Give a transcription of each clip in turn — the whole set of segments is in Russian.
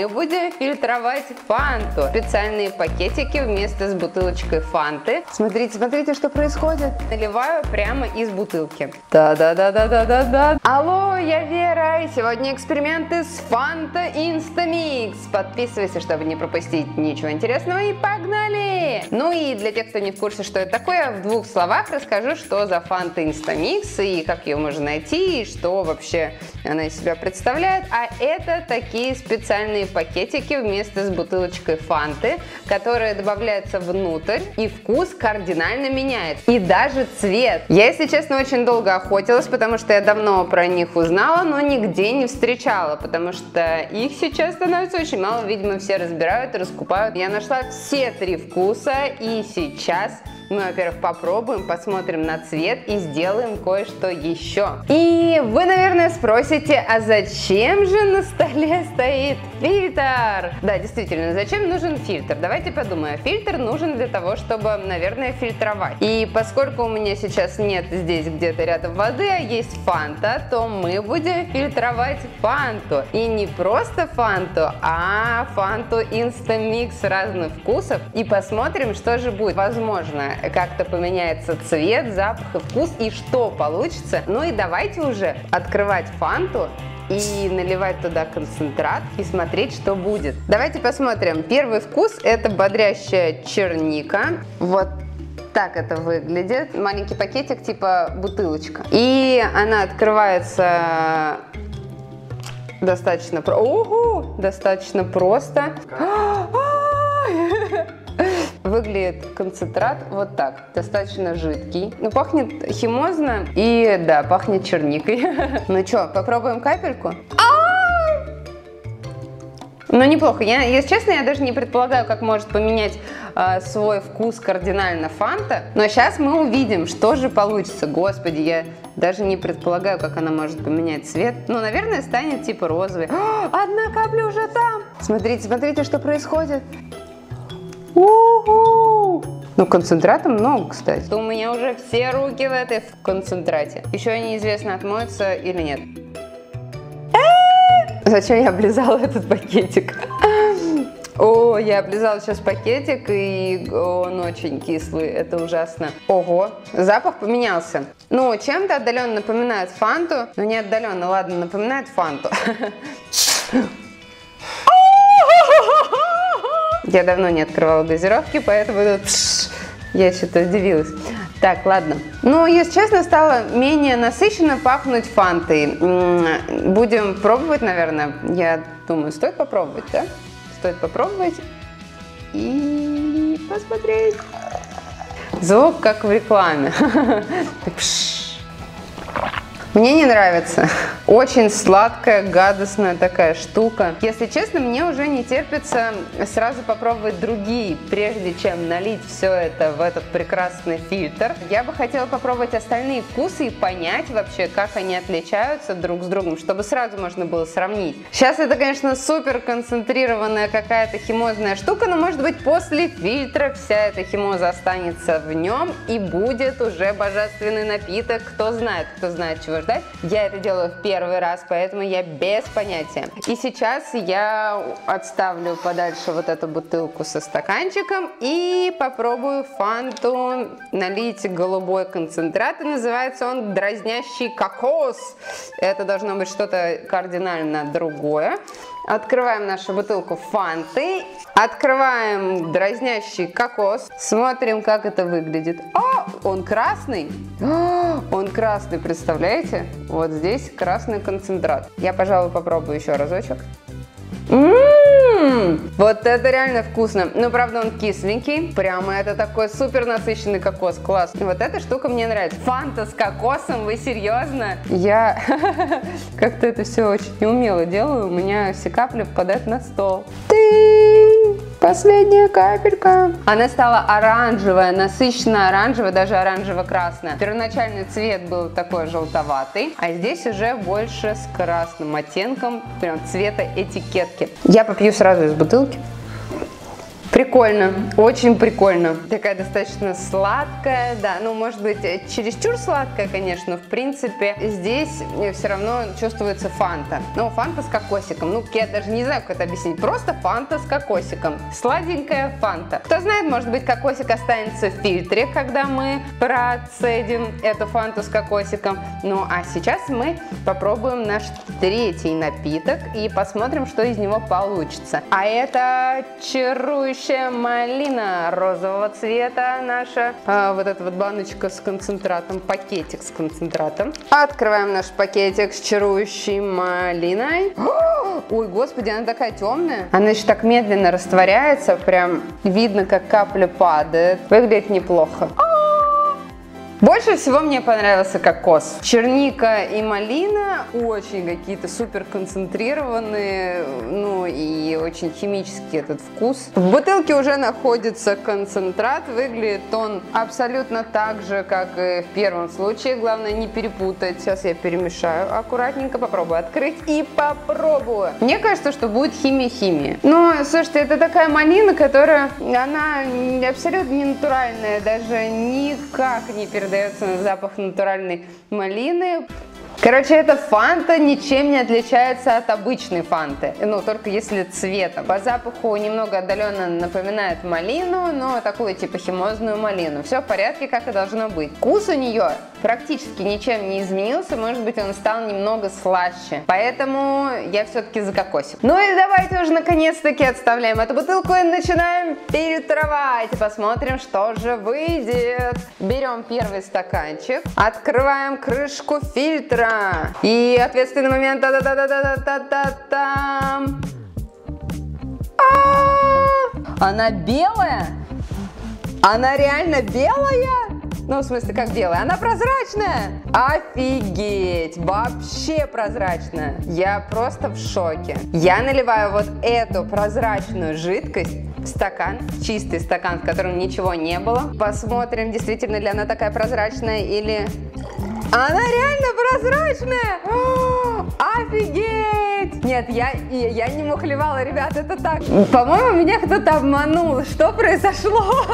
мы будем фильтровать фанту. Специальные пакетики вместе с бутылочкой фанты. Смотрите, смотрите, что происходит. Наливаю прямо из бутылки. Да-да-да-да-да-да-да. Алло, я Вера, и сегодня эксперименты с Фанта Instamix. Подписывайся, чтобы не пропустить ничего интересного, и погнали! Ну и для тех, кто не в курсе, что это такое, в двух словах расскажу, что за Фанта Instamix, и как ее можно найти, и что вообще она из себя представляет. А это такие специальные пакетики вместе с бутылочкой фанты, которые добавляются внутрь, и вкус кардинально меняется. И даже цвет. Я, если честно, очень долго охотилась, потому что я давно про них узнала, но нигде не встречала, потому что их сейчас становится очень мало, видимо, все разбирают и раскупают. Я нашла все три вкуса, и сейчас мы, во-первых, попробуем, посмотрим на цвет и сделаем кое-что еще. И вы, наверное, спросите, а зачем же на столе стоит фильтр? Да, действительно, зачем нужен фильтр? Давайте подумаем. Фильтр нужен для того, чтобы, наверное, фильтровать. И поскольку у меня сейчас нет здесь где-то рядом воды, а есть фанта, то мы будем фильтровать фанту. И не просто фанту, а фанту Instamix разных вкусов. И посмотрим, что же будет. Возможно, как-то поменяется цвет, запах и вкус, и что получится. Ну и давайте уже открывать фанту и наливать туда концентрат и смотреть, что будет. Давайте посмотрим. Первый вкус это бодрящая черника. Вот так это выглядит. Маленький пакетик типа бутылочка. И она открывается достаточно, Ого! достаточно просто. Выглядит концентрат вот так, достаточно жидкий. Ну, пахнет химозно и, да, пахнет черникой. Ну что, попробуем капельку? Ну, неплохо. Я, если честно, я даже не предполагаю, как может поменять э, свой вкус кардинально фанта. Но сейчас мы увидим, что же получится. Господи, я даже не предполагаю, как она может поменять цвет. Ну, наверное, станет типа розовый. Одна капля уже там. Смотрите, смотрите, что происходит. У-ху! Ну, концентрата много, кстати. У меня уже все руки в этой в концентрате. Еще неизвестно, отмоются или нет. Зачем я облизала этот пакетик? О, я облизала сейчас пакетик, и он очень кислый, это ужасно. Ого, запах поменялся. Ну, чем-то отдаленно напоминает фанту, но не отдаленно, ладно, напоминает фанту. Я давно не открывала газировки, поэтому тут я что-то удивилась. Так, ладно. Ну, если честно, стало менее насыщенно пахнуть фантой. Будем пробовать, наверное. Я думаю, стоит попробовать, да? Стоит попробовать и посмотреть. Звук как в рекламе. Мне не нравится. Очень сладкая, гадостная такая штука. Если честно, мне уже не терпится сразу попробовать другие, прежде чем налить все это в этот прекрасный фильтр. Я бы хотела попробовать остальные вкусы и понять вообще, как они отличаются друг с другом, чтобы сразу можно было сравнить. Сейчас это, конечно, супер концентрированная какая-то химозная штука, но может быть после фильтра вся эта химоза останется в нем и будет уже божественный напиток. Кто знает, кто знает, чего ждать. Я это делаю в первый раз, поэтому я без понятия. И сейчас я отставлю подальше вот эту бутылку со стаканчиком и попробую фанту налить голубой концентрат. И называется он дразнящий кокос. Это должно быть что-то кардинально другое. Открываем нашу бутылку фанты. Открываем дразнящий кокос. Смотрим, как это выглядит. О, он красный. О, он красный, представляете? Вот здесь красный концентрат. Я, пожалуй, попробую еще разочек. Вот это реально вкусно. Ну, правда, он кисленький. Прямо это такой супер насыщенный кокос. Класс. Вот эта штука мне нравится. Фанта с кокосом, вы серьезно? Я как-то это все очень неумело делаю. У меня все капли попадают на стол. Ты Последняя капелька. Она стала оранжевая, насыщенно оранжевая, даже оранжево-красная. Первоначальный цвет был такой желтоватый, а здесь уже больше с красным оттенком, прям цвета этикетки. Я попью сразу из бутылки. Прикольно, очень прикольно. Такая достаточно сладкая, да, ну, может быть, чересчур сладкая, конечно, в принципе. Здесь все равно чувствуется фанта. Ну, фанта с кокосиком. Ну, я даже не знаю, как это объяснить. Просто фанта с кокосиком. Сладенькая фанта. Кто знает, может быть, кокосик останется в фильтре, когда мы процедим эту фанту с кокосиком. Ну, а сейчас мы попробуем наш третий напиток и посмотрим, что из него получится. А это чарующая малина розового цвета наша. А, вот эта вот баночка с концентратом, пакетик с концентратом. Открываем наш пакетик с чарующей малиной. Ой, господи, она такая темная. Она еще так медленно растворяется, прям видно, как капля падает. Выглядит неплохо. Больше всего мне понравился кокос. Черника и малина очень какие-то супер концентрированные, ну и очень химический этот вкус. В бутылке уже находится концентрат, выглядит он абсолютно так же, как и в первом случае. Главное не перепутать. Сейчас я перемешаю аккуратненько, попробую открыть и попробую. Мне кажется, что будет химия-химия. Но, слушайте, это такая малина, которая, она абсолютно не натуральная, даже никак не передает передается запах натуральной малины. Короче, эта фанта ничем не отличается от обычной фанты, ну, только если цветом. По запаху немного отдаленно напоминает малину, но такую типа химозную малину. Все в порядке, как и должно быть. Вкус у нее практически ничем не изменился, может быть, он стал немного слаще. Поэтому я все-таки за кокосик. Ну и давайте уже наконец-таки отставляем эту бутылку и начинаем фильтровать. Посмотрим, что же выйдет. Берем первый стаканчик, открываем крышку фильтра и ответственный момент. та та та та та та та та Она белая? Она реально белая? Ну, в смысле, как белая? Она прозрачная! Офигеть! Вообще прозрачная! Я просто в шоке. Я наливаю вот эту прозрачную жидкость в стакан, чистый стакан, в котором ничего не было. Посмотрим, действительно ли она такая прозрачная или она реально прозрачная! Офигеть! Нет, я, я не мухлевала, ребят, это так. По-моему, меня кто-то обманул. Что произошло?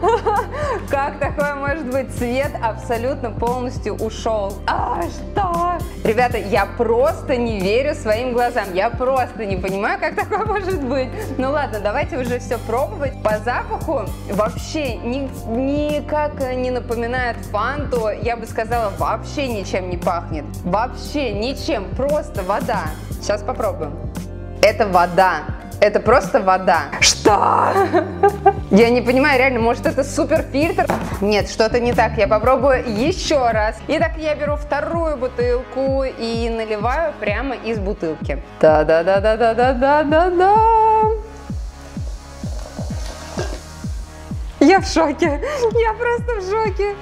Как такое может быть? Цвет абсолютно полностью ушел. А что? Ребята, я просто не верю своим глазам. Я просто не понимаю, как такое может быть. Ну ладно, давайте уже все пробовать. По запаху вообще ни, никак не напоминает фанту. Я бы сказала, вообще ничем не пахнет. Вообще ничем, просто вода. Сейчас попробуем. Это вода. Это просто вода. Что? Я не понимаю, реально, может это супер фильтр? Нет, что-то не так. Я попробую еще раз. Итак, я беру вторую бутылку и наливаю прямо из бутылки. Да-да-да-да-да-да-да-да. Я в шоке. Я просто в шоке.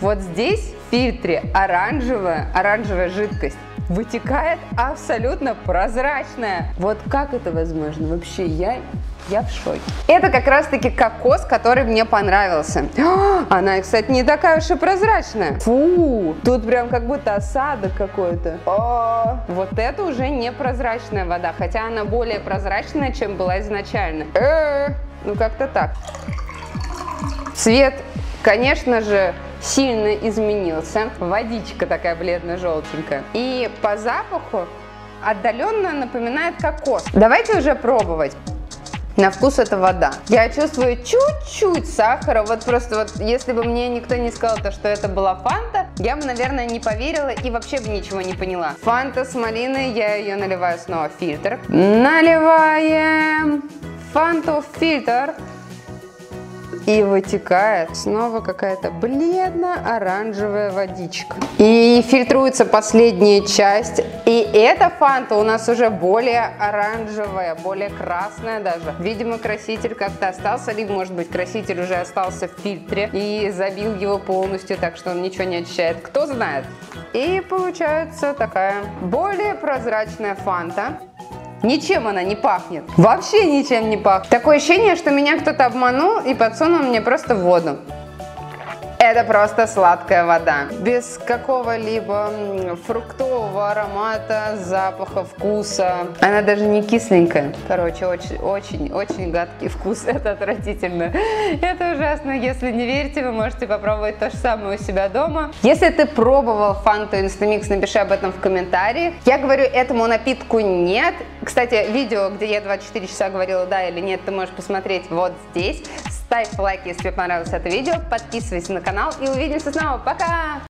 Вот здесь в фильтре оранжевая, оранжевая жидкость вытекает абсолютно прозрачная. Вот как это возможно? Вообще, я, я в шоке. Это как раз-таки кокос, который мне понравился. Она, кстати, не такая уж и прозрачная. Фу, тут прям как будто осадок какой-то. О, вот это уже не прозрачная вода, хотя она более прозрачная, чем была изначально. Э, ну как-то так. Цвет, конечно же, сильно изменился. Водичка такая бледно-желтенькая. И по запаху отдаленно напоминает кокос. Давайте уже пробовать. На вкус это вода. Я чувствую чуть-чуть сахара. Вот просто вот, если бы мне никто не сказал, то, что это была фанта, я бы, наверное, не поверила и вообще бы ничего не поняла. Фанта с малиной, я ее наливаю снова в фильтр. Наливаем фанту в фильтр и вытекает снова какая-то бледно-оранжевая водичка. И фильтруется последняя часть. И эта фанта у нас уже более оранжевая, более красная даже. Видимо, краситель как-то остался, либо, может быть, краситель уже остался в фильтре и забил его полностью, так что он ничего не очищает. Кто знает. И получается такая более прозрачная фанта. Ничем она не пахнет. Вообще ничем не пахнет. Такое ощущение, что меня кто-то обманул и подсунул мне просто воду. Это просто сладкая вода. Без какого-либо фруктового аромата, запаха, вкуса. Она даже не кисленькая. Короче, очень-очень-очень гадкий вкус. Это отвратительно. Это ужасно. Если не верите, вы можете попробовать то же самое у себя дома. Если ты пробовал фанту Instamix, напиши об этом в комментариях. Я говорю этому напитку нет. Кстати, видео, где я 24 часа говорила да или нет, ты можешь посмотреть вот здесь. Ставь лайк, если тебе понравилось это видео, подписывайся на канал и увидимся снова. Пока!